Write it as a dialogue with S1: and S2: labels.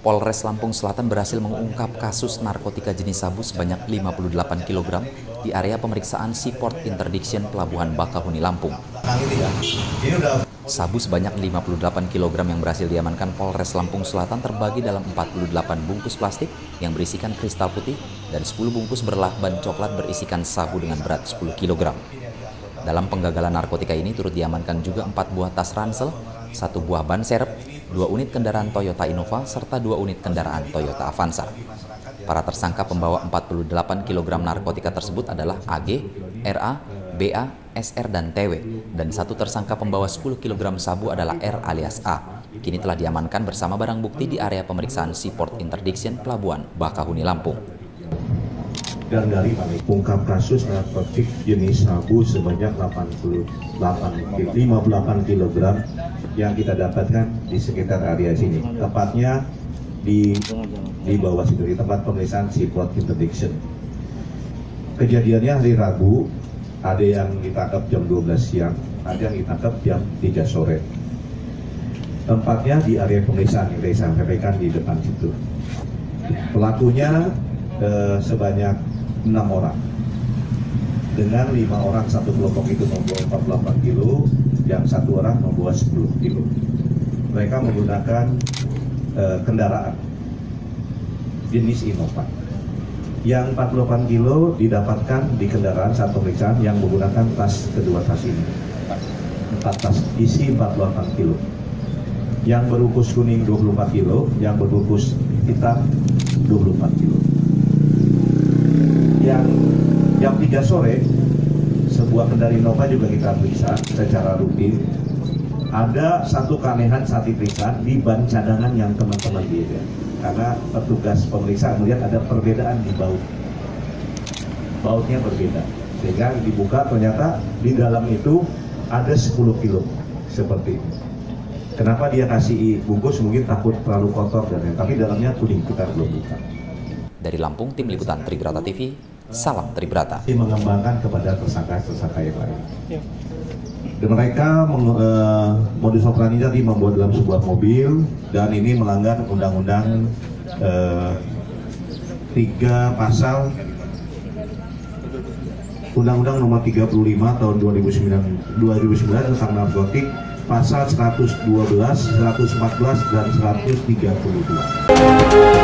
S1: Polres Lampung Selatan berhasil mengungkap kasus narkotika jenis sabu sebanyak 58 kg di area pemeriksaan Seaport Interdiction Pelabuhan Bakahuni, Lampung. Sabu sebanyak 58 kg yang berhasil diamankan Polres Lampung Selatan terbagi dalam 48 bungkus plastik yang berisikan kristal putih dan 10 bungkus berlakban coklat berisikan sabu dengan berat 10 kg. Dalam penggagalan narkotika ini turut diamankan juga 4 buah tas ransel, satu buah ban serep, dua unit kendaraan Toyota Innova, serta dua unit kendaraan Toyota Avanza. Para tersangka pembawa 48 kg narkotika tersebut adalah AG, RA, BA, SR, dan TW. Dan satu tersangka pembawa 10 kg sabu adalah R alias A. Kini telah diamankan bersama barang bukti di area pemeriksaan Seaport Interdiction Pelabuhan Bakahuni, Lampung.
S2: Dan dari ungkap kasus narkotik jenis sabu sebanyak 88 58 kg yang kita dapatkan di sekitar area sini. Tepatnya di di bawah situ di tempat pemeriksaan Seaport Interdiction. Kejadiannya hari Rabu, ada yang ditangkap jam 12 siang, ada yang ditangkap jam 3 sore. Tempatnya di area pemeriksaan yang saya sampaikan di depan situ. Pelakunya eh, sebanyak enam orang. Dengan lima orang satu kelompok itu membawa 48 kilo yang satu orang membawa 10 kilo. Mereka menggunakan uh, kendaraan jenis Innova. Yang 48 kilo didapatkan di kendaraan saat pemeriksaan yang menggunakan tas kedua tas ini. Empat tas isi 48 kilo. Yang berukus kuning 24 kilo yang berukus hitam 24 kilo yang jam 3 sore sebuah kendari Nova juga kita periksa secara rutin. Ada satu keanehan saat diperiksa di ban cadangan yang teman-teman lihat karena petugas pemeriksaan melihat ada perbedaan di baut. Bautnya berbeda. Sehingga dibuka ternyata di dalam itu ada 10 kilo. Seperti ini kenapa dia kasih bungkus? Mungkin takut terlalu kotor dan lain tapi dalamnya kuning kita belum buka.
S1: Dari Lampung, Tim Liputan Tribrata TV, Salam Tribrata.
S2: Mengembangkan kepada tersangka-tersangka yang lain. Ya. Dan mereka uh, modus operandi tadi membuat dalam sebuah mobil dan ini melanggar undang-undang uh, tiga pasal Undang-Undang Nomor 35 Tahun 2009, 2009 tentang narkotik pasal 112, 114 dan 132.